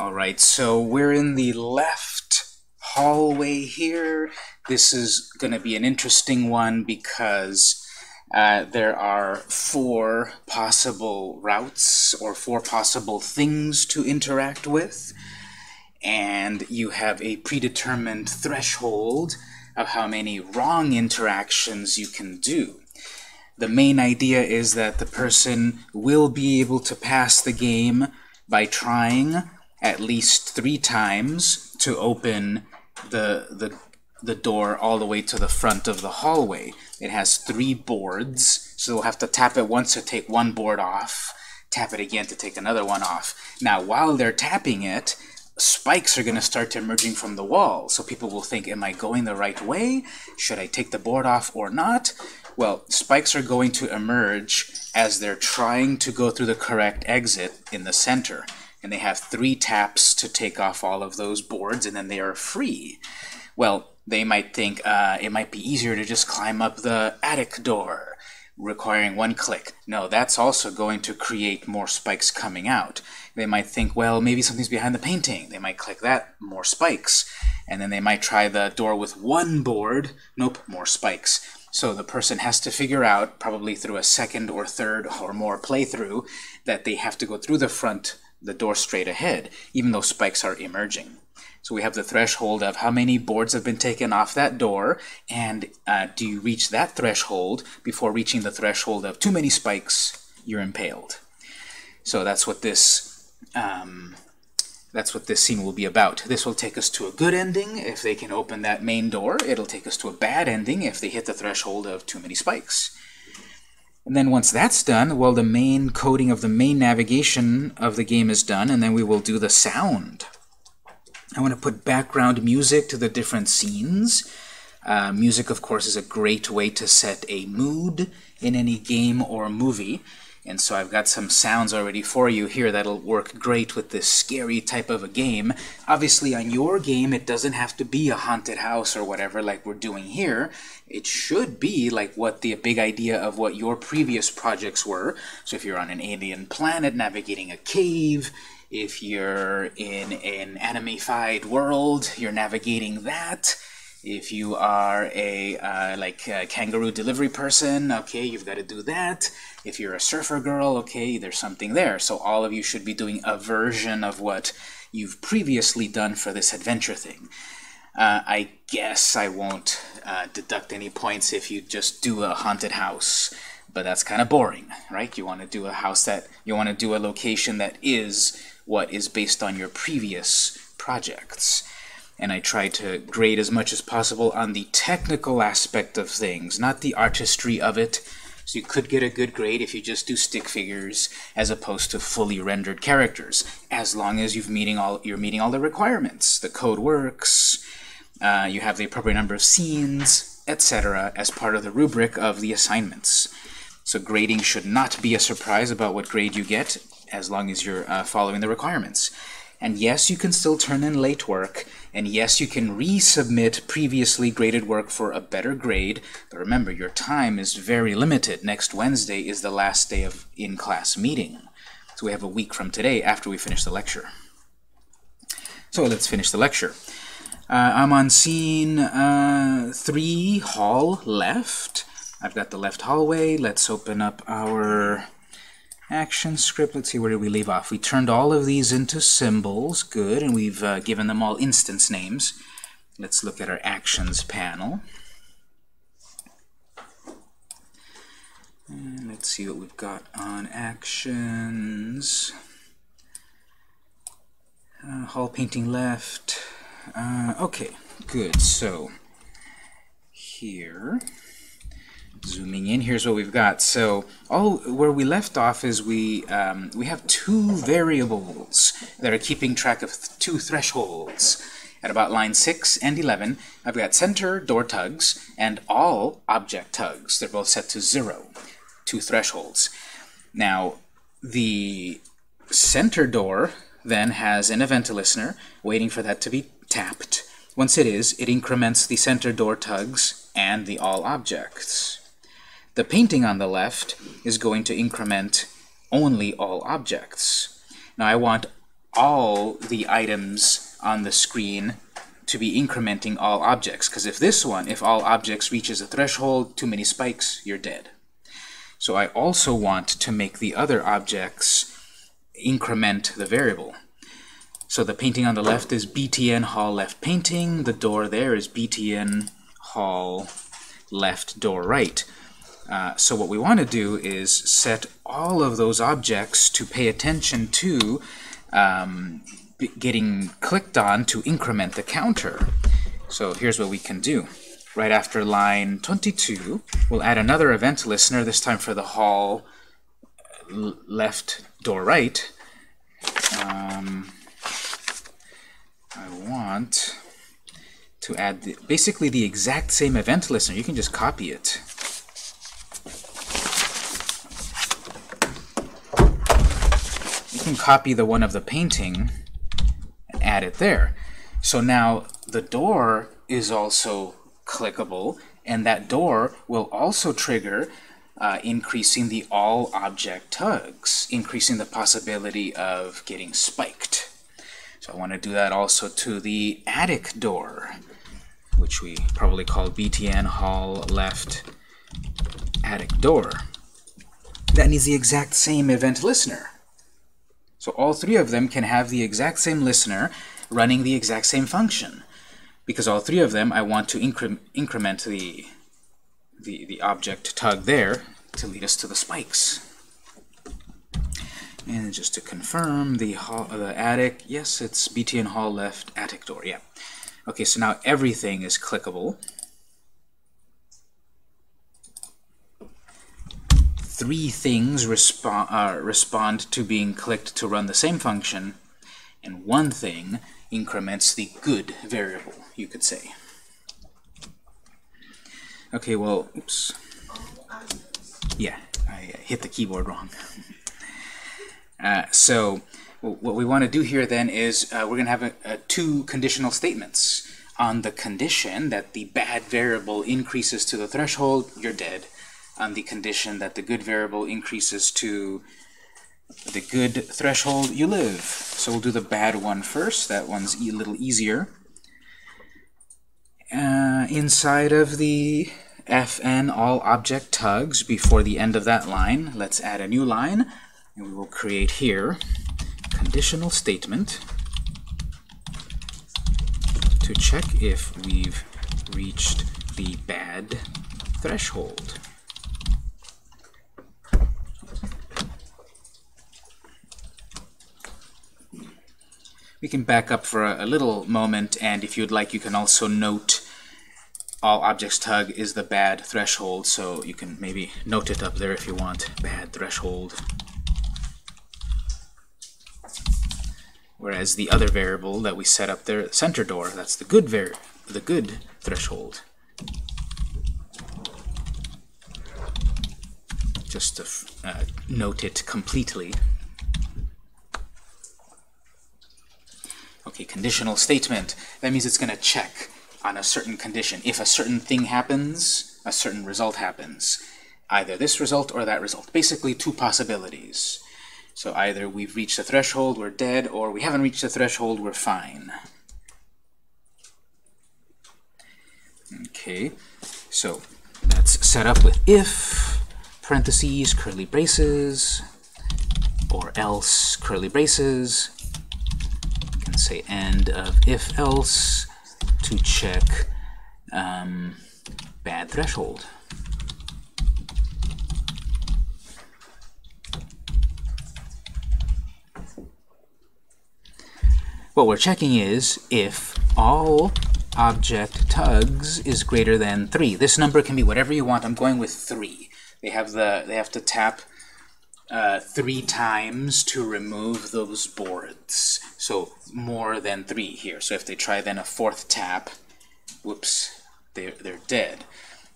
Alright, so we're in the left hallway here. This is going to be an interesting one because uh, there are four possible routes or four possible things to interact with. And you have a predetermined threshold of how many wrong interactions you can do. The main idea is that the person will be able to pass the game by trying at least three times to open the, the, the door all the way to the front of the hallway. It has three boards, so they'll have to tap it once to take one board off, tap it again to take another one off. Now, while they're tapping it, spikes are going to start emerging from the wall. So people will think, am I going the right way? Should I take the board off or not? Well, spikes are going to emerge as they're trying to go through the correct exit in the center. And they have three taps to take off all of those boards, and then they are free. Well, they might think uh, it might be easier to just climb up the attic door, requiring one click. No, that's also going to create more spikes coming out. They might think, well, maybe something's behind the painting. They might click that, more spikes. And then they might try the door with one board. Nope, more spikes. So the person has to figure out, probably through a second or third or more playthrough, that they have to go through the front, the door straight ahead, even though spikes are emerging. So we have the threshold of how many boards have been taken off that door, and uh, do you reach that threshold before reaching the threshold of too many spikes, you're impaled. So that's what this um, that's what this scene will be about. This will take us to a good ending if they can open that main door. It'll take us to a bad ending if they hit the threshold of too many spikes. And then once that's done, well, the main coding of the main navigation of the game is done, and then we will do the sound. I want to put background music to the different scenes. Uh, music, of course, is a great way to set a mood in any game or movie. And so I've got some sounds already for you here that'll work great with this scary type of a game. Obviously, on your game, it doesn't have to be a haunted house or whatever like we're doing here. It should be like what the big idea of what your previous projects were. So if you're on an alien planet navigating a cave, if you're in an animified world, you're navigating that. If you are a uh, like a kangaroo delivery person, okay, you've got to do that. If you're a surfer girl, okay, there's something there. So all of you should be doing a version of what you've previously done for this adventure thing. Uh, I guess I won't uh, deduct any points if you just do a haunted house, but that's kind of boring, right? You want to do a house that, you want to do a location that is what is based on your previous projects and I try to grade as much as possible on the technical aspect of things, not the artistry of it. So you could get a good grade if you just do stick figures as opposed to fully rendered characters, as long as you've meeting all, you're meeting all the requirements. The code works, uh, you have the appropriate number of scenes, etc. as part of the rubric of the assignments. So grading should not be a surprise about what grade you get, as long as you're uh, following the requirements. And yes, you can still turn in late work, and yes, you can resubmit previously graded work for a better grade, but remember, your time is very limited. Next Wednesday is the last day of in-class meeting. So we have a week from today after we finish the lecture. So let's finish the lecture. Uh, I'm on scene uh, 3, hall left. I've got the left hallway. Let's open up our action script. Let's see, where did we leave off? We turned all of these into symbols. Good. And we've uh, given them all instance names. Let's look at our actions panel. And let's see what we've got on actions. Uh, hall painting left. Uh, okay, good. So here zooming in, here's what we've got. So all where we left off is we um, we have two variables that are keeping track of th two thresholds. At about line 6 and 11, I've got center door tugs and all object tugs. They're both set to 0, two thresholds. Now, the center door then has an event listener waiting for that to be tapped. Once it is, it increments the center door tugs and the all objects. The painting on the left is going to increment only all objects. Now I want all the items on the screen to be incrementing all objects. Because if this one, if all objects reaches a threshold, too many spikes, you're dead. So I also want to make the other objects increment the variable. So the painting on the left is btn hall left painting. The door there is btn hall left door right. Uh, so what we want to do is set all of those objects to pay attention to um, getting clicked on to increment the counter. So here's what we can do. Right after line 22, we'll add another event listener, this time for the hall left door right. Um, I want to add the, basically the exact same event listener. You can just copy it. Can copy the one of the painting and add it there. So now the door is also clickable, and that door will also trigger uh, increasing the all object tugs, increasing the possibility of getting spiked. So I want to do that also to the attic door, which we probably call BTN hall left attic door. That needs the exact same event listener. So all three of them can have the exact same listener running the exact same function. Because all three of them, I want to incre increment the, the, the object tug there to lead us to the spikes. And just to confirm, the, hall, the attic, yes, it's BTN hall left attic door, yeah. Okay, so now everything is clickable. Three things respond, uh, respond to being clicked to run the same function, and one thing increments the good variable, you could say. Okay, well, oops. Yeah, I hit the keyboard wrong. uh, so what we want to do here then is uh, we're going to have a, a two conditional statements. On the condition that the bad variable increases to the threshold, you're dead. On the condition that the good variable increases to the good threshold, you live. So we'll do the bad one first. That one's a little easier. Uh, inside of the fn all object tugs before the end of that line. Let's add a new line, and we will create here conditional statement to check if we've reached the bad threshold. We can back up for a, a little moment, and if you'd like, you can also note all objects tug is the bad threshold, so you can maybe note it up there if you want, bad threshold. Whereas the other variable that we set up there, center door, that's the good var the good threshold. Just to uh, note it completely. Okay, conditional statement. That means it's going to check on a certain condition. If a certain thing happens, a certain result happens. Either this result or that result. Basically two possibilities. So either we've reached the threshold, we're dead, or we haven't reached the threshold, we're fine. Okay, so that's set up with if, parentheses, curly braces, or else, curly braces. Say end of if else, to check um, bad threshold. What we're checking is if all object tugs is greater than 3. This number can be whatever you want. I'm going with 3. They have the they have to tap uh, three times to remove those boards. So more than three here. So if they try then a fourth tap, whoops, they're, they're dead.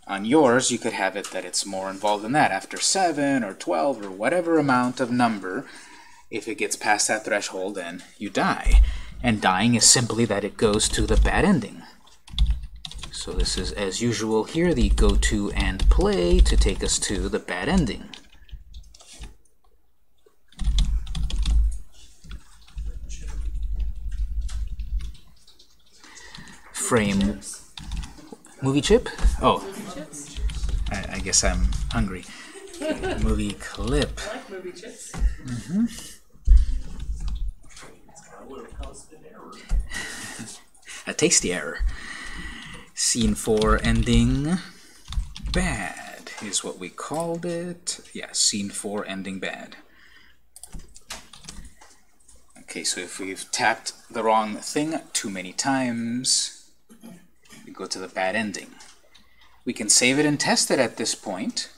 On yours, you could have it that it's more involved than that. After 7 or 12 or whatever amount of number, if it gets past that threshold, then you die. And dying is simply that it goes to the bad ending. So this is, as usual here, the go to and play to take us to the bad ending. Frame. Movie chip? Oh, I, I guess I'm hungry. movie clip. Mm-hmm. A tasty error. Scene 4 ending bad is what we called it. Yeah, scene 4 ending bad. Okay, so if we've tapped the wrong thing too many times, go to the bad ending. We can save it and test it at this point,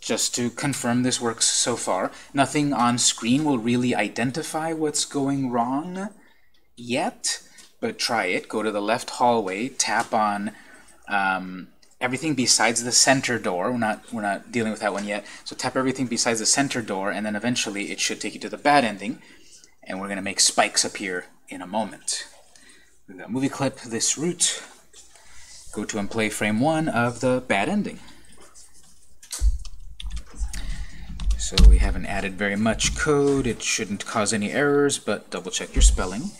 just to confirm this works so far. Nothing on screen will really identify what's going wrong yet, but try it. Go to the left hallway, tap on um, everything besides the center door. We're not, we're not dealing with that one yet. So tap everything besides the center door, and then eventually it should take you to the bad ending and we're going to make spikes appear in a moment. We've got movie clip this route. Go to and play frame one of the bad ending. So we haven't added very much code. It shouldn't cause any errors, but double check your spelling.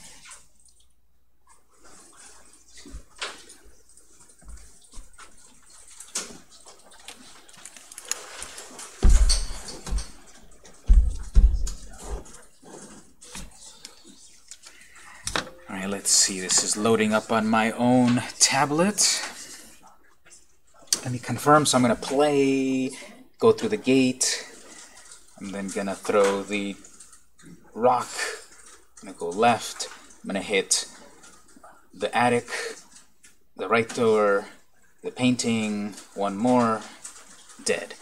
Let's see, this is loading up on my own tablet. Let me confirm, so I'm going to play, go through the gate. I'm then going to throw the rock. I'm going to go left. I'm going to hit the attic, the right door, the painting, one more, dead.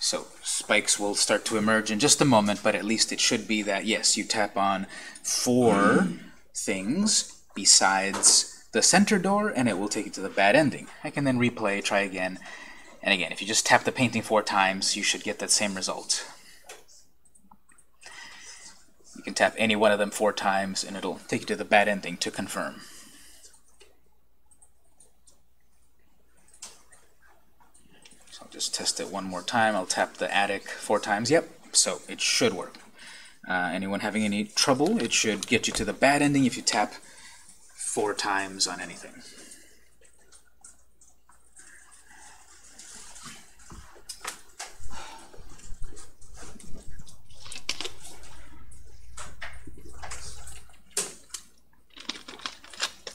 So spikes will start to emerge in just a moment, but at least it should be that, yes, you tap on four things, besides the center door, and it will take you to the bad ending. I can then replay, try again, and again. If you just tap the painting four times, you should get that same result. You can tap any one of them four times, and it'll take you to the bad ending to confirm. So I'll just test it one more time. I'll tap the attic four times. Yep, so it should work. Uh, anyone having any trouble, it should get you to the bad ending if you tap four times on anything.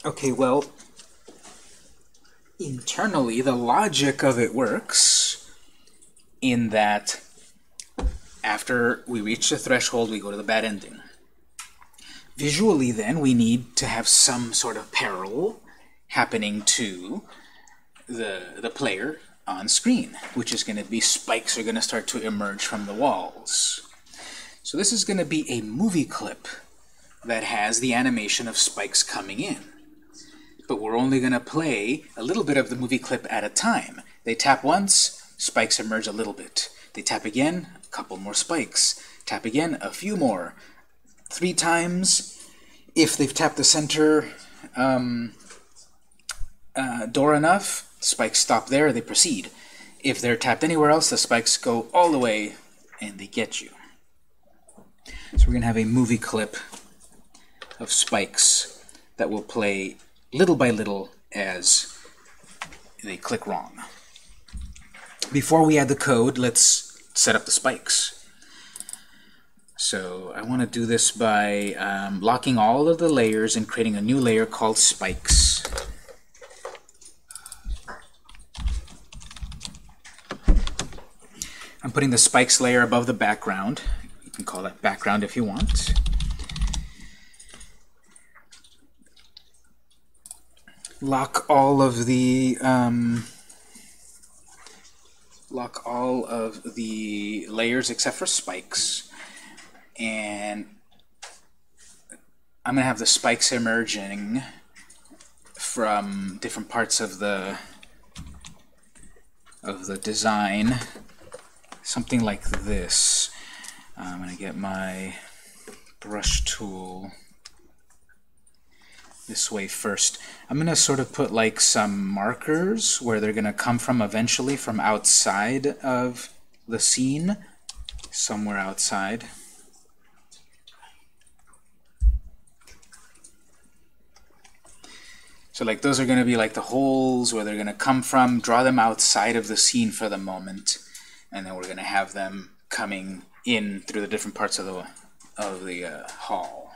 Okay, well, internally, the logic of it works in that after we reach the threshold, we go to the bad ending. Visually, then, we need to have some sort of peril happening to the, the player on screen, which is going to be spikes are going to start to emerge from the walls. So this is going to be a movie clip that has the animation of spikes coming in. But we're only going to play a little bit of the movie clip at a time. They tap once, spikes emerge a little bit. They tap again, a couple more spikes. Tap again, a few more three times. If they've tapped the center um, uh, door enough, spikes stop there, they proceed. If they're tapped anywhere else, the spikes go all the way and they get you. So we're going to have a movie clip of spikes that will play little by little as they click wrong. Before we add the code, let's set up the spikes. So I want to do this by um, locking all of the layers and creating a new layer called spikes. I'm putting the spikes layer above the background. You can call that background if you want. Lock all of the um, lock all of the layers except for spikes and I'm going to have the spikes emerging from different parts of the of the design. Something like this. I'm to get my brush tool this way first. I'm going to sort of put like some markers where they're going to come from eventually from outside of the scene somewhere outside So like those are going to be like the holes where they're going to come from. Draw them outside of the scene for the moment, and then we're going to have them coming in through the different parts of the of the uh, hall.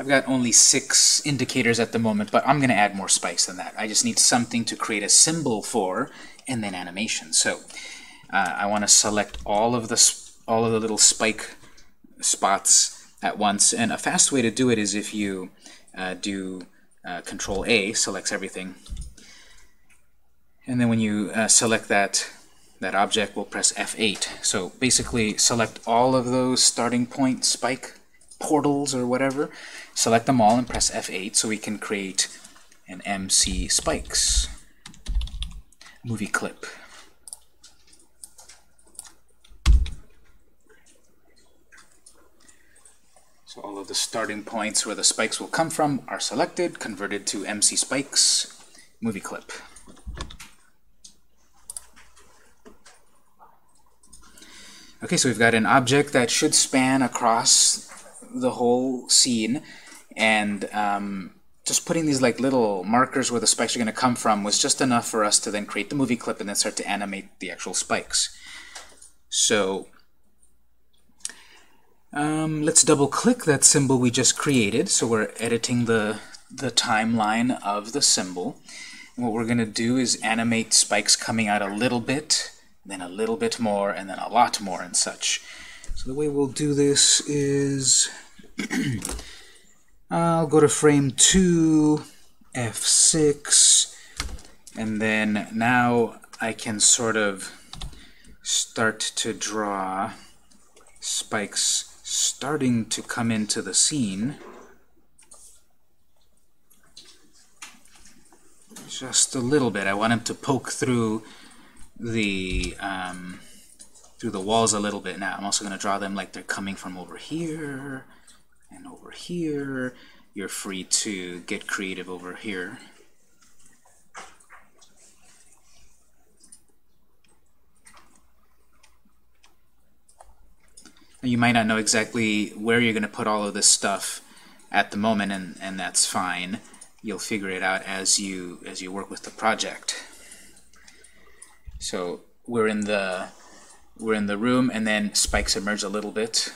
I've got only six indicators at the moment, but I'm going to add more spikes than that. I just need something to create a symbol for, and then animation. So uh, I want to select all of the all of the little spike spots at once, and a fast way to do it is if you uh, do uh, Control A, selects everything, and then when you uh, select that that object, we'll press F8. So basically, select all of those starting point spike portals or whatever, select them all and press F8 so we can create an MC Spikes movie clip. All of the starting points where the spikes will come from are selected, converted to MC Spikes movie clip. Okay, so we've got an object that should span across the whole scene and um, just putting these like little markers where the spikes are going to come from was just enough for us to then create the movie clip and then start to animate the actual spikes. So um, let's double click that symbol we just created. So we're editing the, the timeline of the symbol. And what we're going to do is animate spikes coming out a little bit, then a little bit more, and then a lot more and such. So the way we'll do this is I'll go to frame 2, F6, and then now I can sort of start to draw spikes starting to come into the scene. Just a little bit. I want him to poke through the um, through the walls a little bit now. I'm also going to draw them like they're coming from over here and over here. You're free to get creative over here. You might not know exactly where you're going to put all of this stuff at the moment, and, and that's fine. You'll figure it out as you as you work with the project. So we're in the we're in the room, and then spikes emerge a little bit.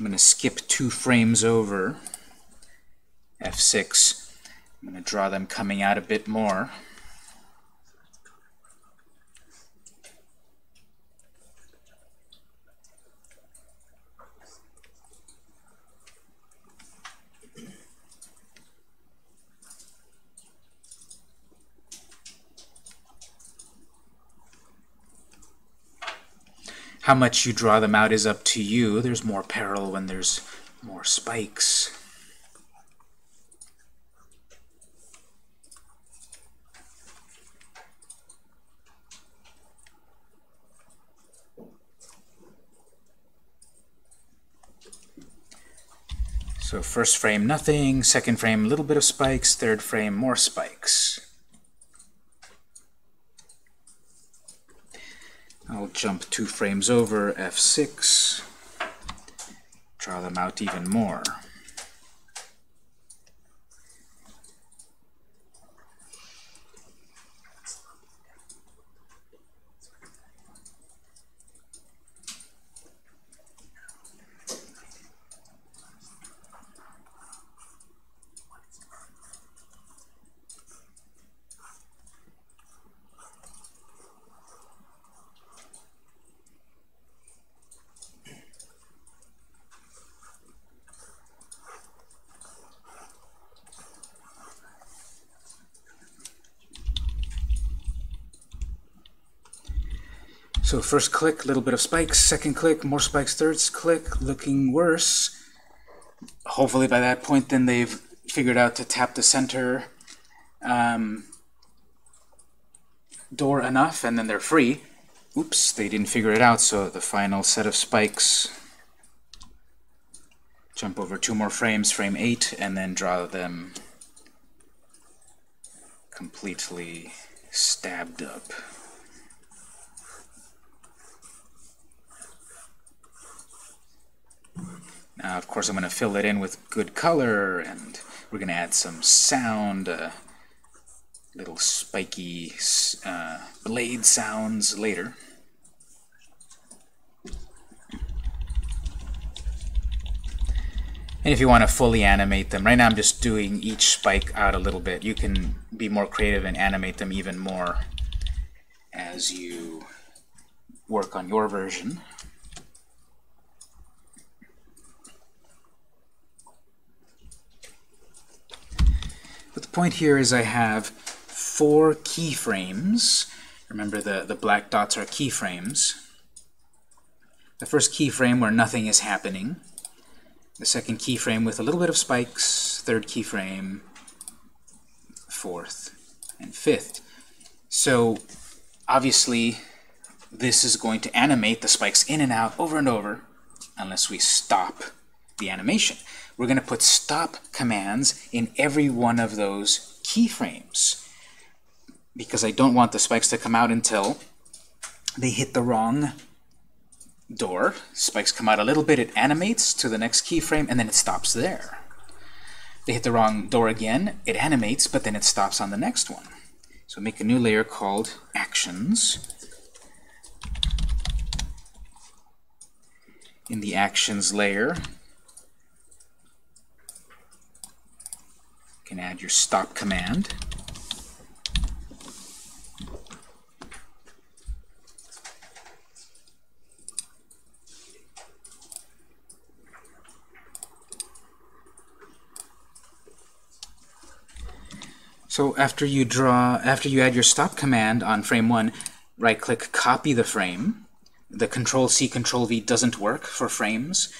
I'm going to skip two frames over F6. I'm going to draw them coming out a bit more. How much you draw them out is up to you. There's more peril when there's more spikes. So first frame, nothing. Second frame, a little bit of spikes. Third frame, more spikes. I'll jump two frames over, F6, draw them out even more. First click, little bit of spikes. Second click, more spikes. Third click, looking worse. Hopefully by that point then they've figured out to tap the center um, door enough and then they're free. Oops, they didn't figure it out, so the final set of spikes. Jump over two more frames, frame 8, and then draw them completely stabbed up. Now, of course, I'm going to fill it in with good color, and we're going to add some sound, uh, little spiky uh, blade sounds later. And if you want to fully animate them, right now I'm just doing each spike out a little bit. You can be more creative and animate them even more as you work on your version. But the point here is I have four keyframes. Remember the, the black dots are keyframes. The first keyframe where nothing is happening. The second keyframe with a little bit of spikes. Third keyframe. Fourth and fifth. So obviously this is going to animate the spikes in and out over and over unless we stop the animation we're going to put stop commands in every one of those keyframes because I don't want the spikes to come out until they hit the wrong door. Spikes come out a little bit, it animates to the next keyframe, and then it stops there. They hit the wrong door again, it animates, but then it stops on the next one. So make a new layer called Actions. In the Actions layer, can your stop command. So after you draw, after you add your stop command on frame 1, right-click copy the frame. The Control-C, Control-V doesn't work for frames.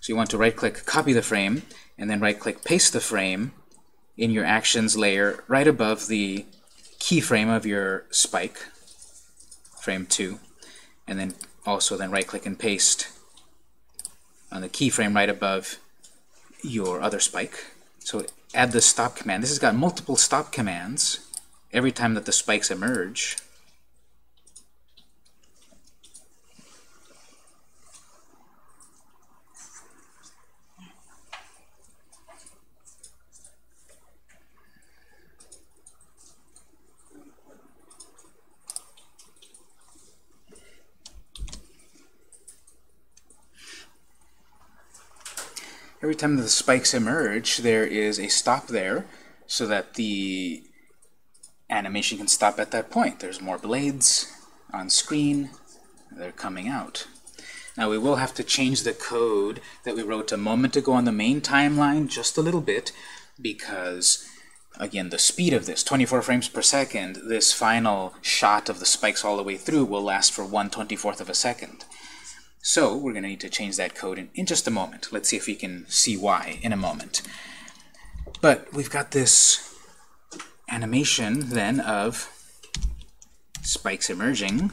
So you want to right-click copy the frame, and then right-click paste the frame, in your actions layer right above the keyframe of your spike, frame 2, and then also then right-click and paste on the keyframe right above your other spike. So add the stop command. This has got multiple stop commands every time that the spikes emerge. Every time the spikes emerge, there is a stop there so that the animation can stop at that point. There's more blades on screen. They're coming out. Now we will have to change the code that we wrote a moment ago on the main timeline just a little bit because again the speed of this 24 frames per second this final shot of the spikes all the way through will last for 1 24th of a second so we're going to need to change that code in, in just a moment. Let's see if we can see why in a moment. But we've got this animation then of spikes emerging.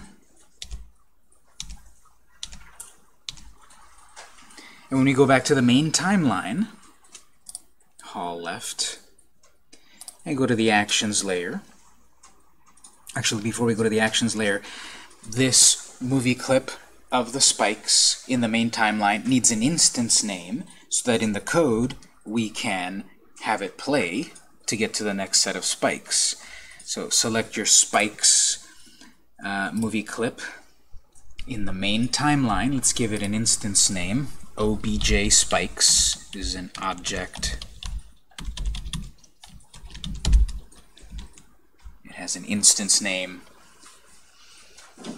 And when we go back to the main timeline, hall left, and go to the actions layer. Actually, before we go to the actions layer, this movie clip of the spikes in the main timeline needs an instance name so that in the code we can have it play to get to the next set of spikes. So select your spikes uh, movie clip in the main timeline. Let's give it an instance name. obj spikes is an object. It has an instance name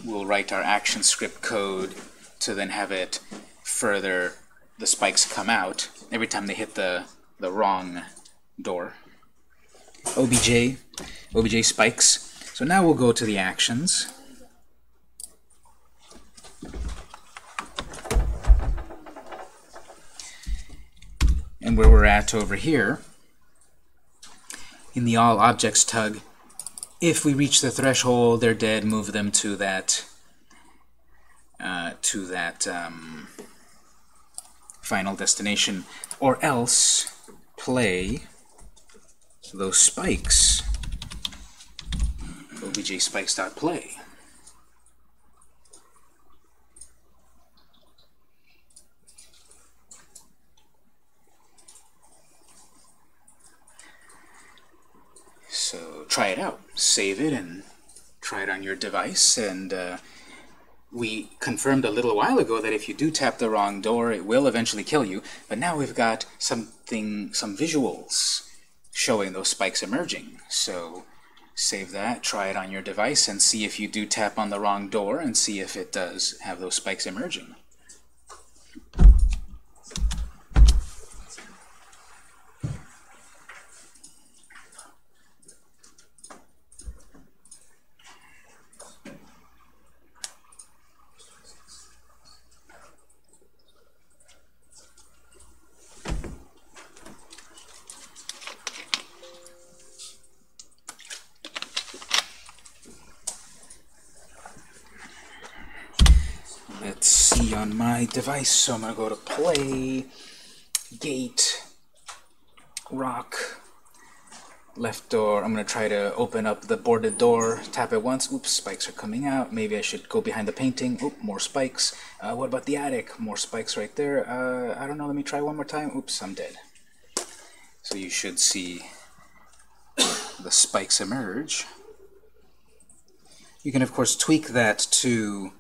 we'll write our action script code to then have it further the spikes come out every time they hit the the wrong door. OBJ, OBJ spikes. So now we'll go to the actions. And where we're at over here, in the all objects tug, if we reach the threshold, they're dead, move them to that uh, to that um, final destination, or else play those spikes objspikes.play. So try it out. Save it and try it on your device. And uh, we confirmed a little while ago that if you do tap the wrong door, it will eventually kill you. But now we've got something, some visuals showing those spikes emerging. So save that, try it on your device, and see if you do tap on the wrong door, and see if it does have those spikes emerging. Let's see on my device. So I'm going to go to play, gate, rock, left door. I'm going to try to open up the boarded door, tap it once. Oops, spikes are coming out. Maybe I should go behind the painting. Oop, more spikes. Uh, what about the attic? More spikes right there. Uh, I don't know. Let me try one more time. Oops, I'm dead. So you should see the spikes emerge. You can, of course, tweak that to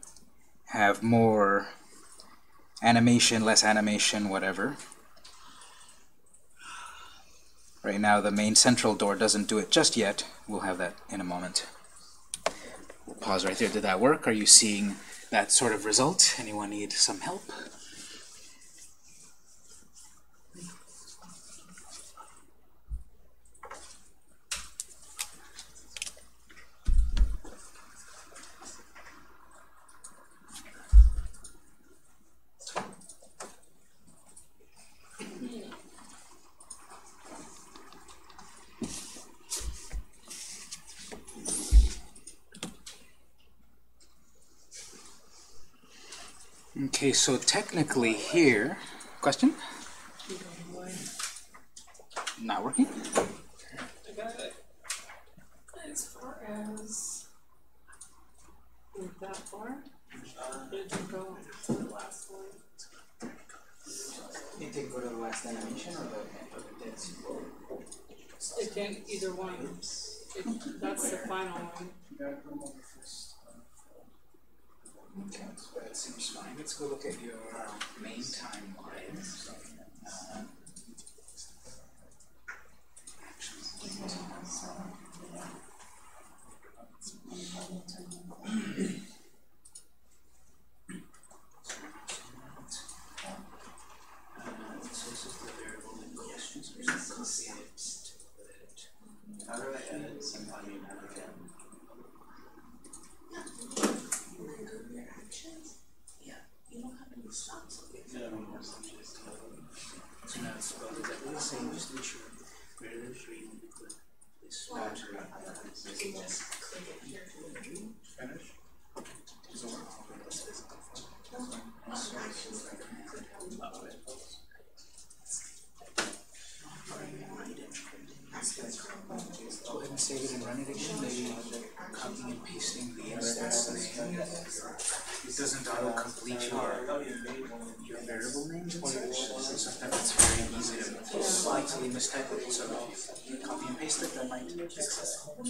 have more animation, less animation, whatever. Right now the main central door doesn't do it just yet. We'll have that in a moment. We'll pause right there. Did that work? Are you seeing that sort of result? Anyone need some help? Okay, so technically here, question? Not working? It. As far as that far, it didn't go to the last one. It did go to the last animation or the, dead It can either one. It, that's the final one. Okay, that seems fine. Let's go look at your main timeline. Uh, so this is the variable in question, so we're just gonna see it. How do I edit somebody in that again? So now it's same, just. Greater than three, this factor. Finish. So we're all gonna list. Go ahead and save it and run it again, copying and pasting the instance. It doesn't auto-complete your, your variable names and such, so sometimes it's very easy to slightly mistype it, so if you copy and paste it, that might fix it.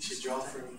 Should draw from,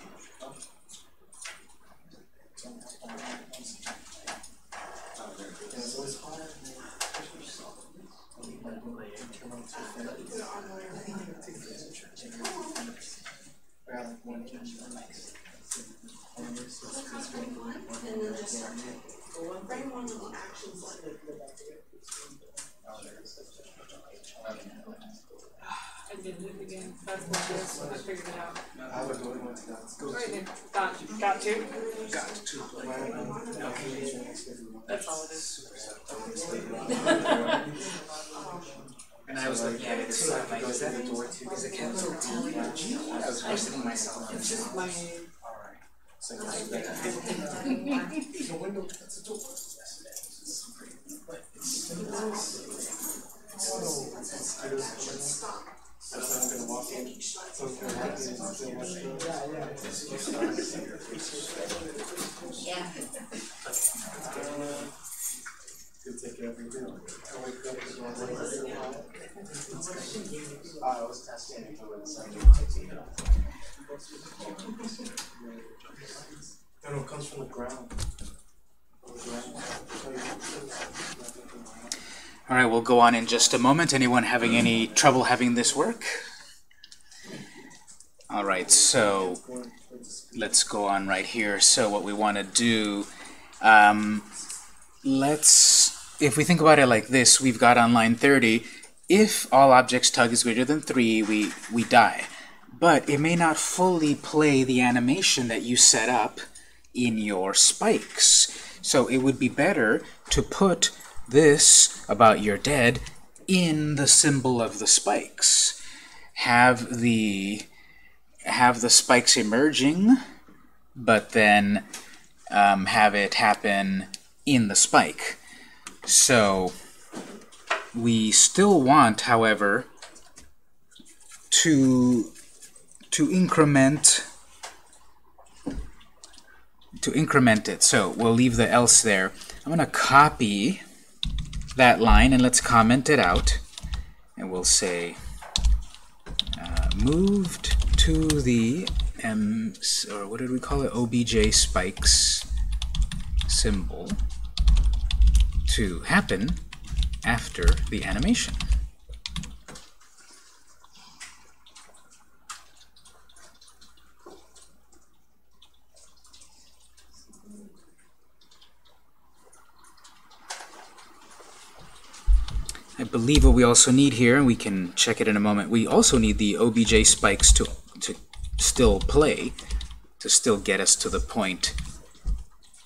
That's all it is. And I was looking at it too, I'm like, is that is it capital T or G? I was questioning myself. It's just my. Alright. So it's like the window, that's a door. That's why I'm gonna walk in. Gonna happen, it's still much Could take every. I wake up and go like I was testing it comes. From the ground. All right, we'll go on in just a moment. Anyone having any trouble having this work? All right, so let's go on right here. So what we want to do, um, let's, if we think about it like this, we've got on line 30, if all objects tug is greater than 3, we, we die. But it may not fully play the animation that you set up in your spikes. So it would be better to put this about you're dead in the symbol of the spikes. Have the have the spikes emerging, but then um, have it happen in the spike. So we still want, however, to to increment to increment it. So we'll leave the else there. I'm going to copy that line and let's comment it out. And we'll say uh, moved to the M, or what did we call it? OBJ spikes symbol to happen after the animation. I believe what we also need here, and we can check it in a moment, we also need the OBJ spikes to, to still play, to still get us to the point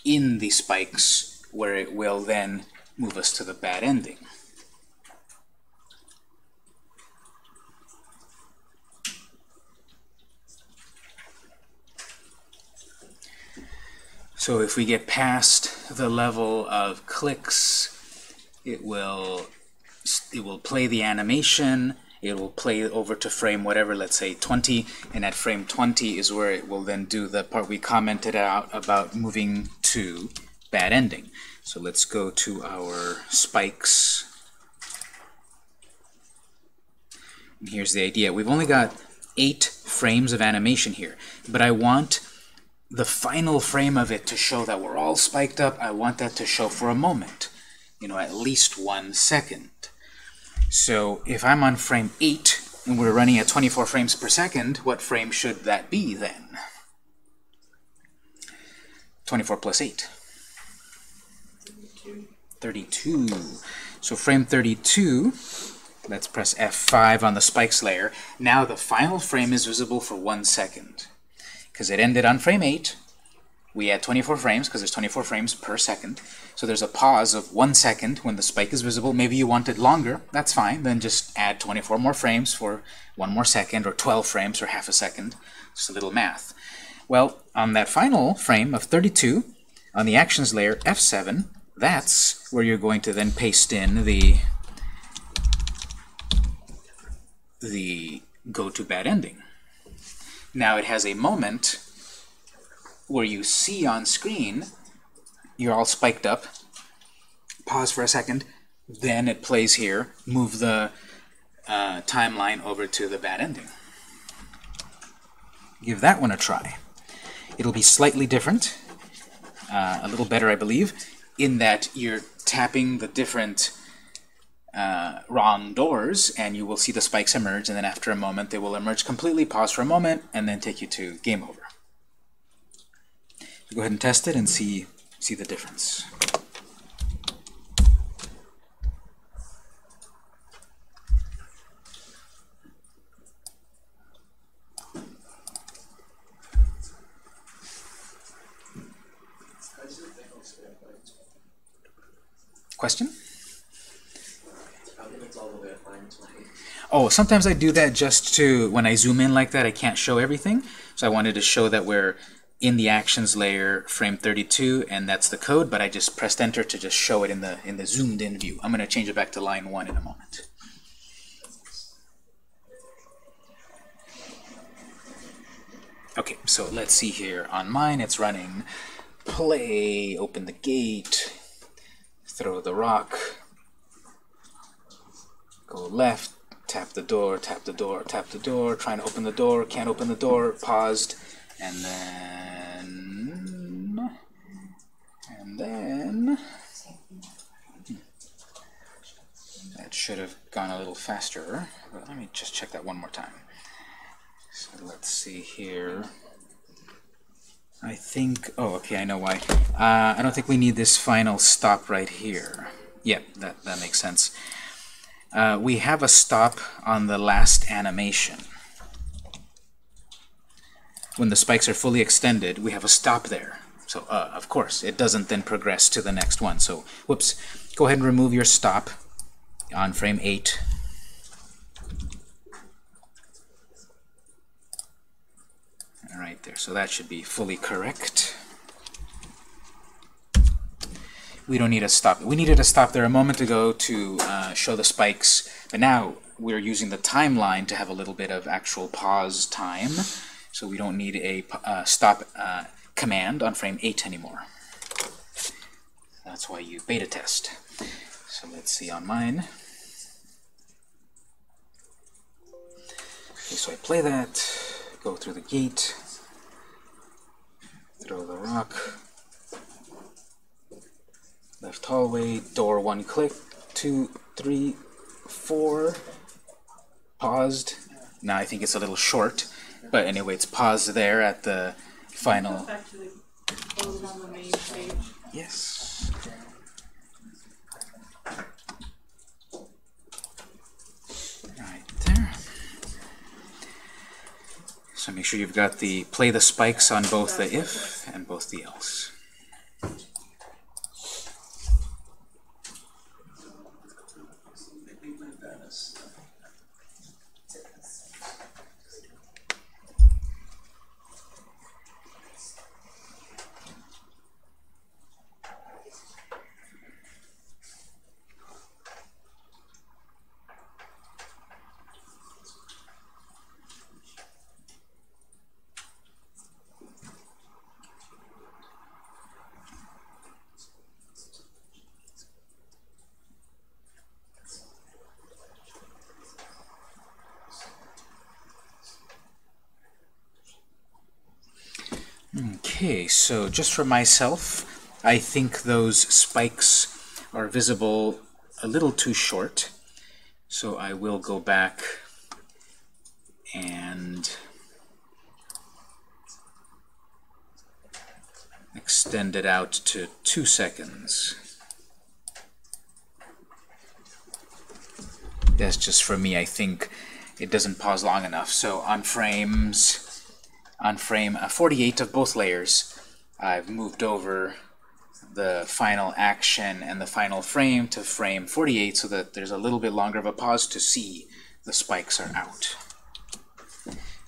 in the spikes where it will then move us to the bad ending. So if we get past the level of clicks, it will it will play the animation, it will play over to frame whatever, let's say 20, and at frame 20 is where it will then do the part we commented out about moving to bad ending. So let's go to our spikes. And here's the idea. We've only got eight frames of animation here, but I want the final frame of it to show that we're all spiked up. I want that to show for a moment, you know, at least one second. So if I'm on frame 8 and we're running at 24 frames per second, what frame should that be then? 24 plus 8. 32. So frame 32, let's press F5 on the spikes layer. Now the final frame is visible for one second. Because it ended on frame 8, we add 24 frames, because there's 24 frames per second. So there's a pause of one second when the spike is visible. Maybe you want it longer, that's fine. Then just add 24 more frames for one more second, or 12 frames for half a second. Just a little math. Well, on that final frame of 32, on the actions layer, F7, that's where you're going to then paste in the the go to bad ending. Now it has a moment where you see on screen you're all spiked up. Pause for a second. Then it plays here. Move the uh, timeline over to the bad ending. Give that one a try. It'll be slightly different, uh, a little better, I believe, in that you're tapping the different uh, wrong doors, and you will see the spikes emerge, and then after a moment they will emerge completely, pause for a moment, and then take you to game over. So go ahead and test it and see, see the difference. Question? Oh, sometimes I do that just to, when I zoom in like that, I can't show everything. So I wanted to show that we're in the actions layer, frame 32, and that's the code, but I just pressed enter to just show it in the in the zoomed in view. I'm going to change it back to line 1 in a moment. Okay, so let's see here. On mine, it's running play, open the gate, throw the rock, go left, tap the door, tap the door, tap the door, trying to open the door, can't open the door, paused, and then, and then, that should have gone a little faster, but let me just check that one more time. So let's see here. I think, oh, okay, I know why. Uh, I don't think we need this final stop right here. Yep, that, that makes sense. Uh, we have a stop on the last animation. When the spikes are fully extended, we have a stop there. So, uh, of course, it doesn't then progress to the next one. So, whoops, go ahead and remove your stop on frame 8. right there. So that should be fully correct. We don't need a stop. We needed a stop there a moment ago to uh, show the spikes, but now we're using the timeline to have a little bit of actual pause time. So we don't need a uh, stop uh, command on frame 8 anymore. That's why you beta test. So let's see on mine. Okay, so I play that, go through the gate, throw the rock, left hallway, door one click, two, three, four, paused. Now I think it's a little short, but anyway, it's paused there at the final. Actually, close on the. Yes. Right there. So make sure you've got the play the spikes on both the if and both the else. Okay, so just for myself, I think those spikes are visible a little too short. So I will go back and extend it out to two seconds. That's just for me, I think it doesn't pause long enough. So on frames on frame uh, 48 of both layers, I've moved over the final action and the final frame to frame 48 so that there's a little bit longer of a pause to see the spikes are out.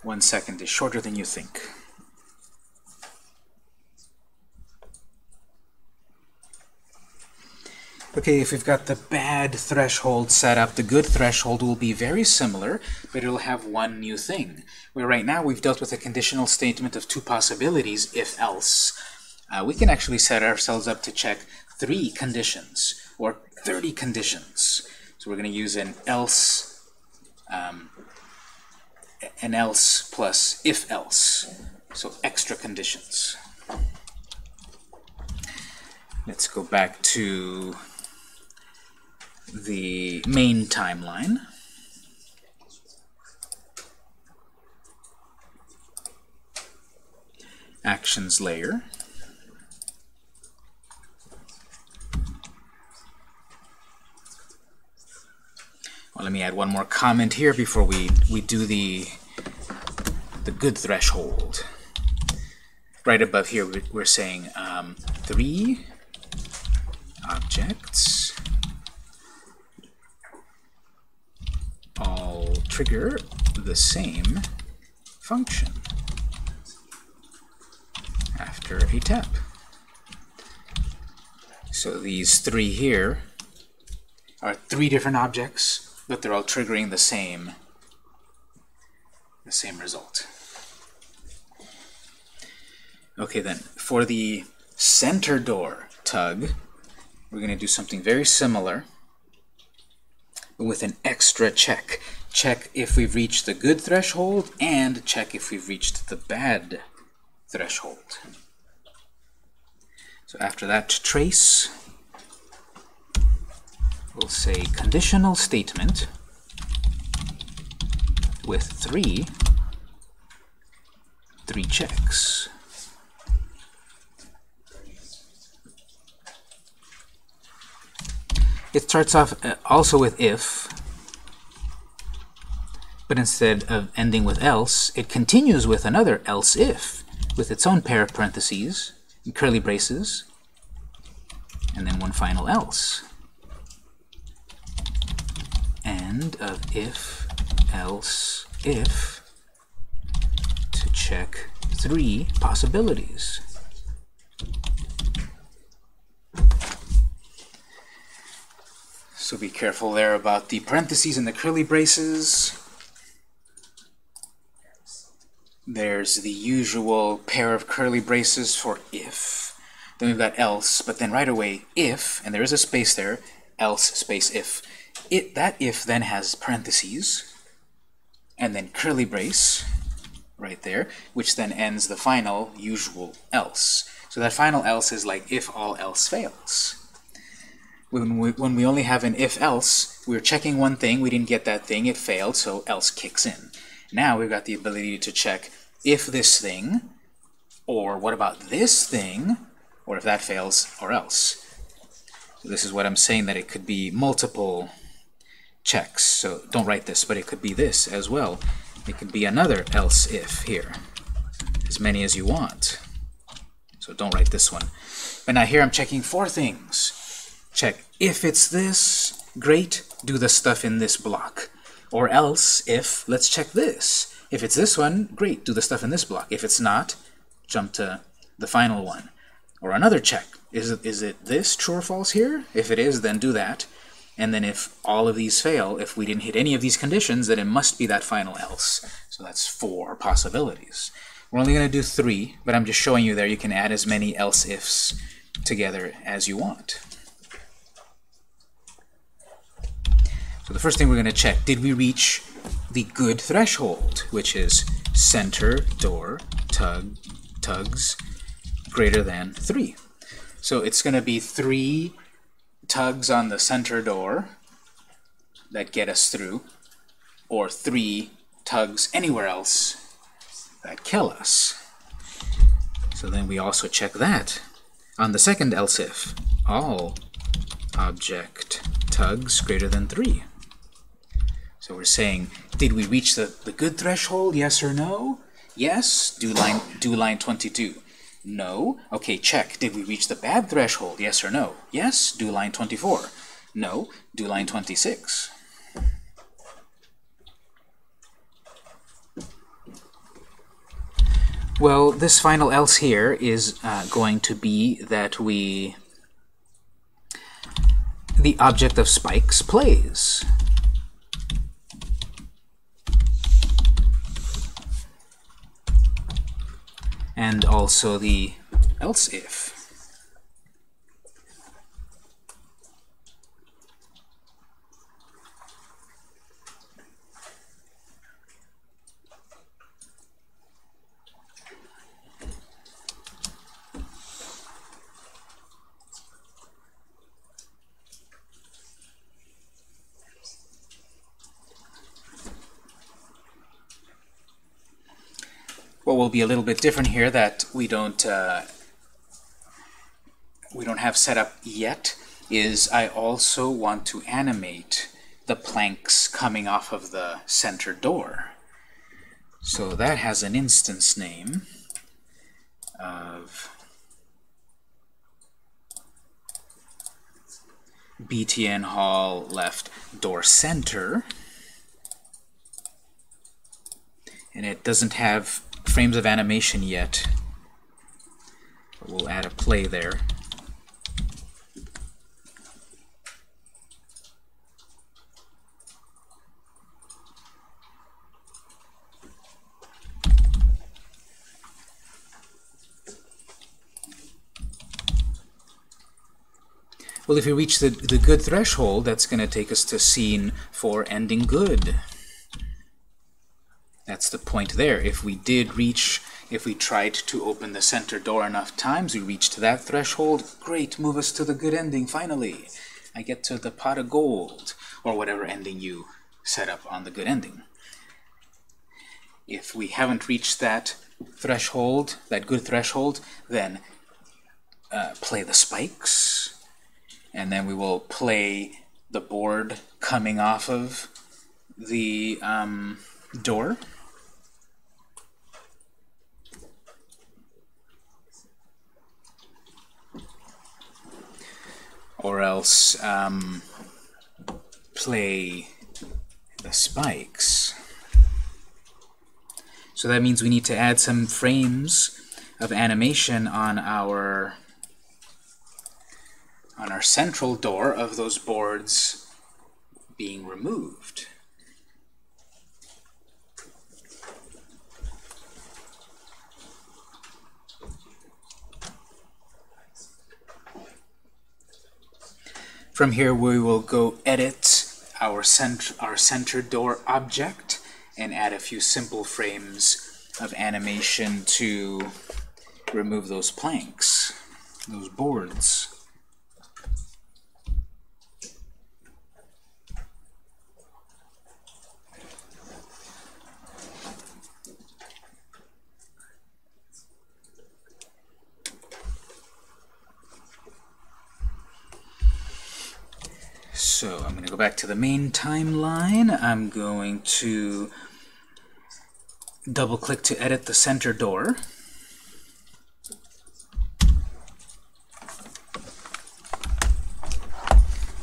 One second is shorter than you think. Okay, if we've got the bad threshold set up, the good threshold will be very similar, but it'll have one new thing. Where right now we've dealt with a conditional statement of two possibilities, if else. Uh, we can actually set ourselves up to check three conditions, or 30 conditions. So we're going to use an else, um, an else plus if else. So extra conditions. Let's go back to the main timeline. Actions layer. Well, let me add one more comment here before we, we do the, the good threshold. Right above here, we're saying um, three objects trigger the same function after a tap. So these three here are three different objects, but they're all triggering the same the same result. Okay then, for the center door tug, we're going to do something very similar, with an extra check. Check if we've reached the good threshold, and check if we've reached the bad threshold. So after that trace, we'll say conditional statement with three, three checks. It starts off uh, also with if, but instead of ending with else, it continues with another else if, with its own pair of parentheses, and curly braces, and then one final else. End of if, else, if, to check three possibilities. So be careful there about the parentheses and the curly braces. There's the usual pair of curly braces for if. Then we've got else, but then right away if, and there is a space there, else space if. It That if then has parentheses, and then curly brace right there, which then ends the final usual else. So that final else is like if all else fails. When we, when we only have an if-else, we're checking one thing, we didn't get that thing, it failed, so else kicks in. Now we've got the ability to check if this thing, or what about this thing, or if that fails, or else. So this is what I'm saying, that it could be multiple checks. So don't write this, but it could be this as well. It could be another else if here. As many as you want. So don't write this one. But now here I'm checking four things. Check if it's this, great, do the stuff in this block. Or else, if, let's check this. If it's this one, great, do the stuff in this block. If it's not, jump to the final one. Or another check. Is it, is it this, true or false here? If it is, then do that. And then if all of these fail, if we didn't hit any of these conditions, then it must be that final else. So that's four possibilities. We're only going to do three, but I'm just showing you there you can add as many else-ifs together as you want. So the first thing we're going to check, did we reach the good threshold, which is center door tug tugs greater than 3. So it's going to be 3 tugs on the center door that get us through, or 3 tugs anywhere else that kill us. So then we also check that. On the second else if, all object tugs greater than 3. So we're saying, did we reach the, the good threshold, yes or no? Yes, do line, do line 22. No. Okay, check. Did we reach the bad threshold, yes or no? Yes, do line 24. No, do line 26. Well, this final else here is uh, going to be that we the object of spikes plays. And also the else if. What will be a little bit different here that we don't uh, we don't have set up yet is I also want to animate the planks coming off of the center door. So that has an instance name of btn hall left door center and it doesn't have frames of animation yet. But we'll add a play there. Well, if we reach the, the good threshold, that's going to take us to scene for ending good. That's the point there. If we did reach, if we tried to open the center door enough times, we reached that threshold, great, move us to the good ending, finally. I get to the pot of gold, or whatever ending you set up on the good ending. If we haven't reached that threshold, that good threshold, then uh, play the spikes, and then we will play the board coming off of the um, door. Or else um, play the spikes. So that means we need to add some frames of animation on our on our central door of those boards being removed. From here we will go edit our, cent our center door object and add a few simple frames of animation to remove those planks, those boards. So I'm going to go back to the main timeline. I'm going to double click to edit the center door.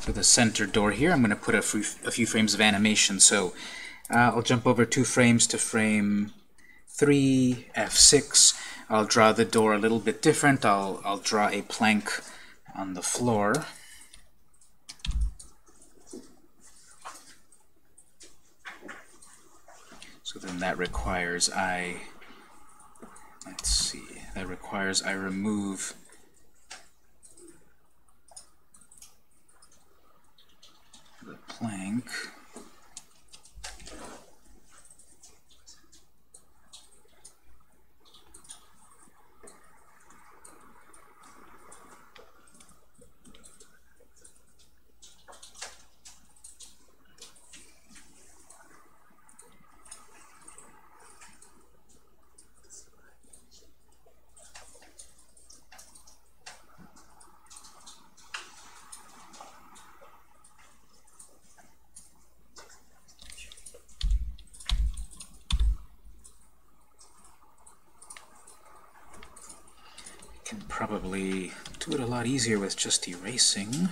So the center door here, I'm going to put a, a few frames of animation. So uh, I'll jump over two frames to frame 3, F6. I'll draw the door a little bit different. I'll, I'll draw a plank on the floor. So then that requires I, let's see, that requires I remove the plank. can probably do it a lot easier with just erasing.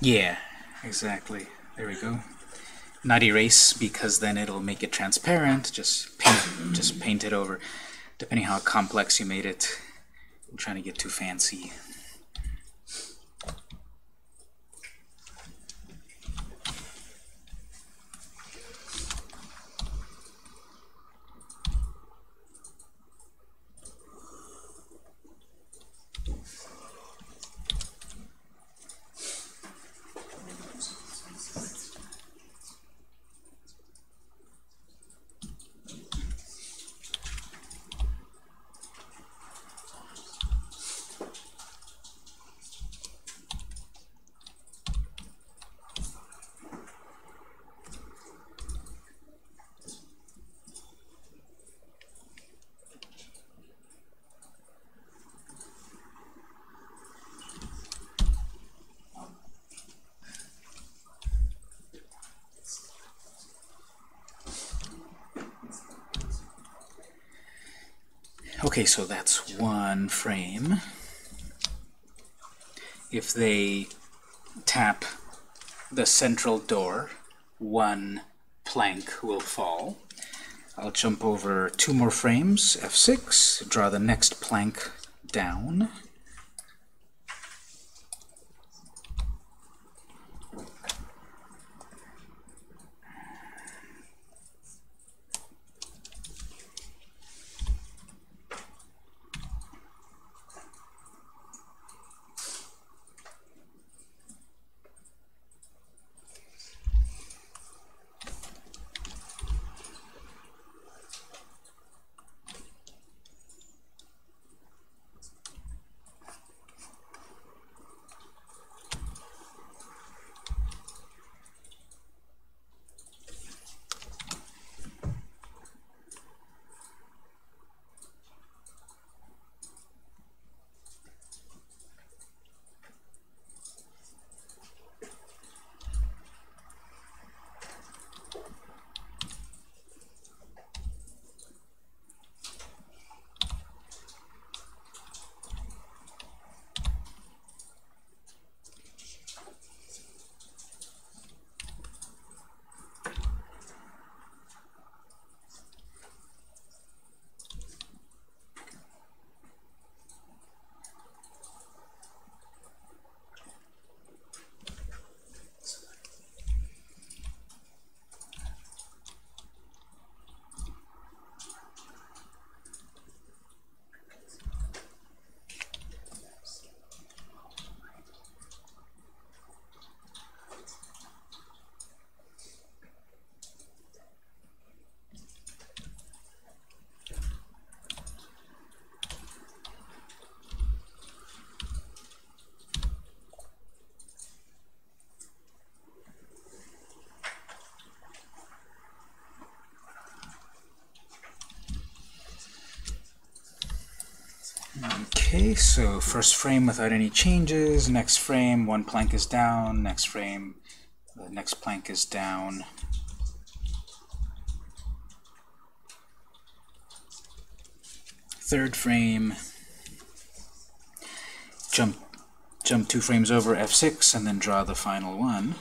Yeah, exactly. There we go. Not erase because then it'll make it transparent. Just paint, just paint it over. Depending how complex you made it. I'm trying to get too fancy. Okay, so that's one frame. If they tap the central door, one plank will fall. I'll jump over two more frames, F6, draw the next plank down. Okay, so first frame without any changes, next frame, one plank is down, next frame, the next plank is down. Third frame, jump, jump two frames over F6 and then draw the final one.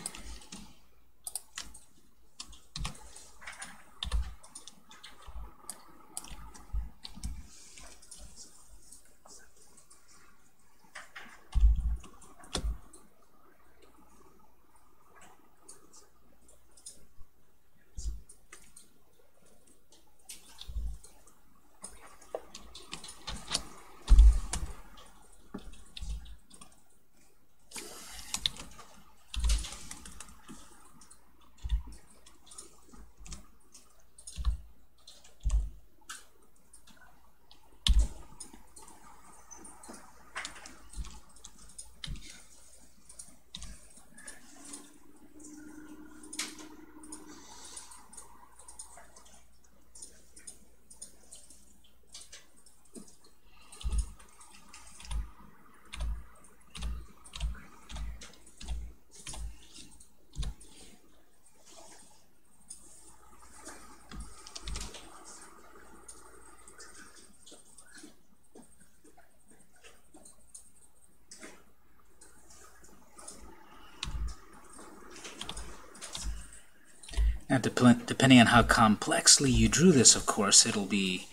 Now, dep depending on how complexly you drew this, of course, it'll be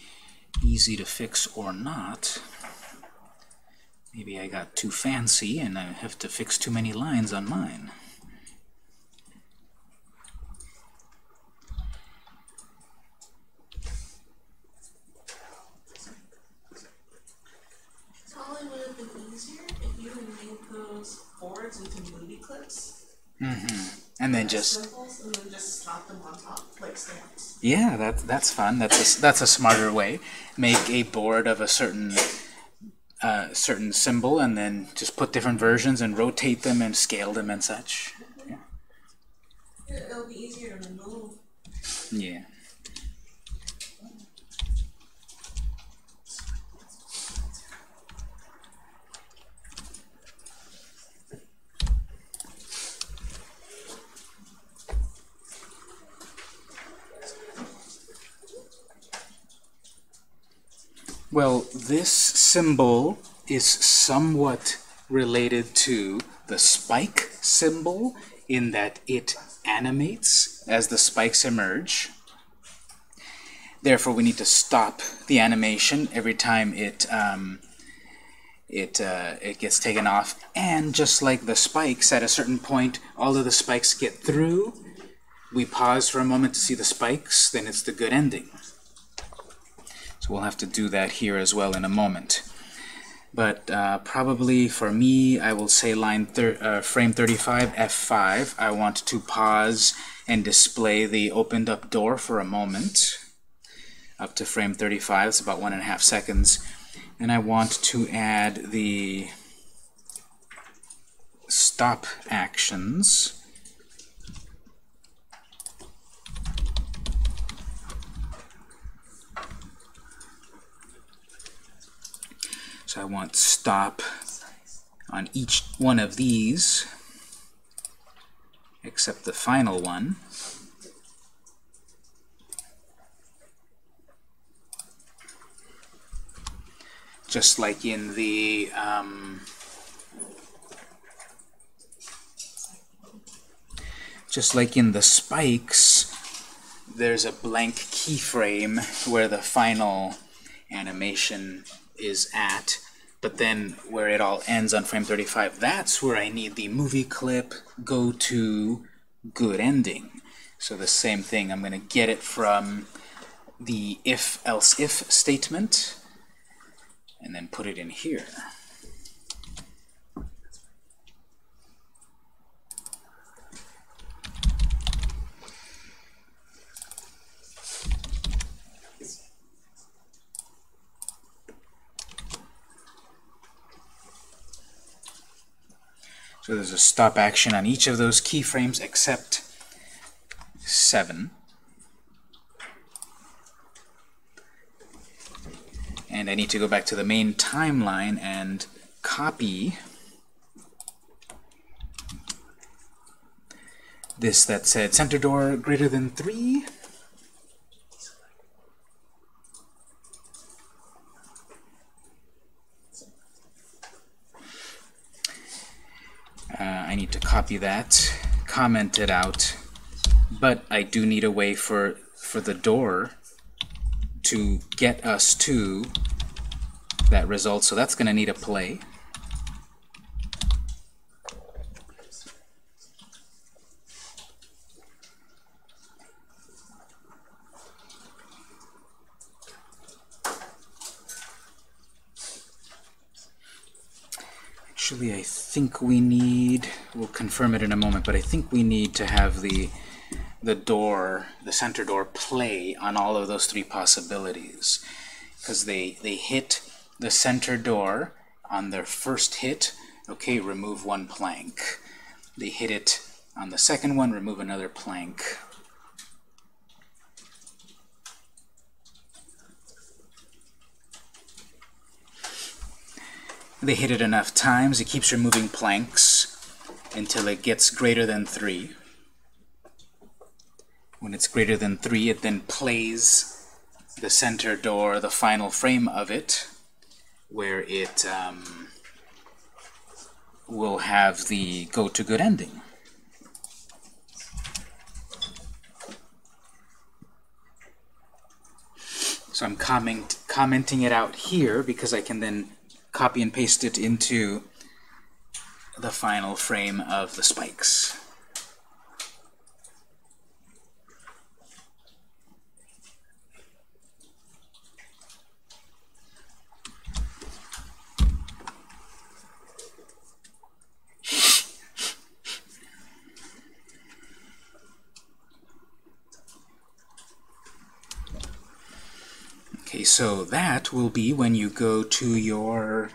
easy to fix or not. Maybe I got too fancy and I have to fix too many lines on mine. Probably would have been easier if you had made those boards into movie clips. And then just Symbols and then just slap them on top like stamps. Yeah, that, that's fun. That's a, that's a smarter way. Make a board of a certain uh, certain symbol and then just put different versions and rotate them and scale them and such. It, it'll be easier to remove. Yeah. Well, this symbol is somewhat related to the spike symbol in that it animates as the spikes emerge. Therefore, we need to stop the animation every time it um, it uh, it gets taken off. And just like the spikes, at a certain point, all of the spikes get through. We pause for a moment to see the spikes, then it's the good ending. We'll have to do that here as well in a moment. But uh, probably for me, I will say line uh, frame 35, F5. I want to pause and display the opened up door for a moment up to frame 35. It's about one and a half seconds. And I want to add the stop actions. So I want stop on each one of these, except the final one. Just like in the um, just like in the spikes, there's a blank keyframe where the final animation is at, but then where it all ends on frame 35, that's where I need the movie clip go to good ending. So the same thing, I'm going to get it from the if-else-if statement, and then put it in here. So there's a stop action on each of those keyframes except 7. And I need to go back to the main timeline and copy this that said center door greater than 3. Uh, I need to copy that, comment it out, but I do need a way for, for the door to get us to that result, so that's going to need a play. Actually, I think we need, we'll confirm it in a moment, but I think we need to have the the door, the center door, play on all of those three possibilities. Because they, they hit the center door on their first hit, okay, remove one plank. They hit it on the second one, remove another plank. They hit it enough times, it keeps removing planks until it gets greater than 3. When it's greater than 3, it then plays the center door, the final frame of it, where it um, will have the go to good ending. So I'm comment, commenting it out here because I can then copy and paste it into the final frame of the spikes. Okay, so that will be when you go to your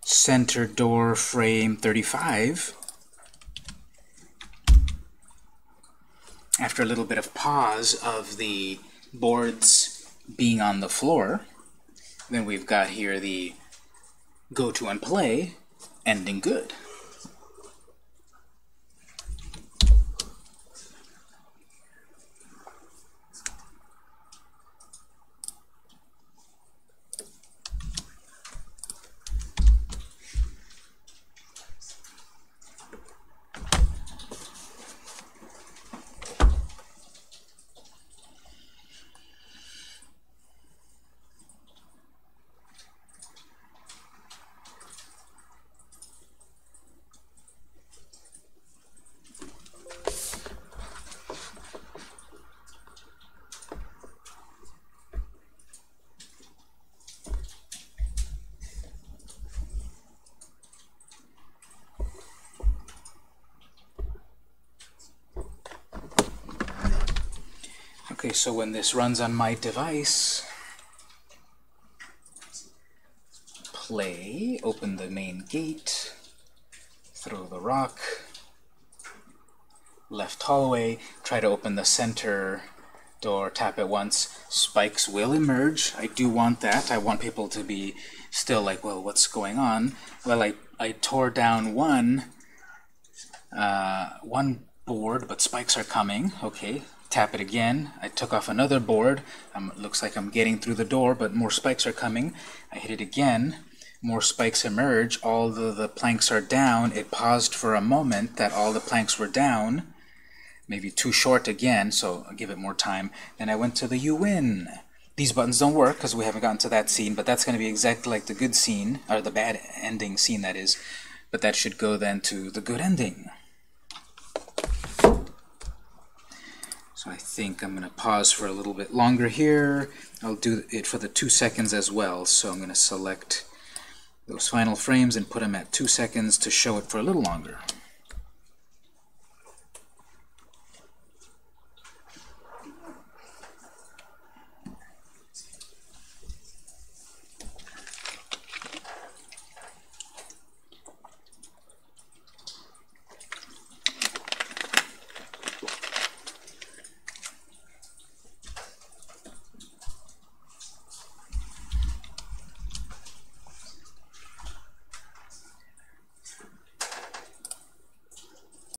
center door frame 35. After a little bit of pause of the boards being on the floor, then we've got here the go to and play ending good. Okay, so when this runs on my device, play, open the main gate, throw the rock, left hallway, try to open the center door, tap it once, spikes will emerge. I do want that. I want people to be still like, well, what's going on? Well, I, I tore down one, uh, one board, but spikes are coming. Okay, tap it again. I took off another board. Um, looks like I'm getting through the door, but more spikes are coming. I hit it again. More spikes emerge. All the, the planks are down. It paused for a moment that all the planks were down maybe too short again, so I'll give it more time. Then I went to the you win. These buttons don't work because we haven't gotten to that scene, but that's going to be exactly like the good scene, or the bad ending scene that is. But that should go then to the good ending. So I think I'm going to pause for a little bit longer here. I'll do it for the two seconds as well, so I'm going to select those final frames and put them at two seconds to show it for a little longer.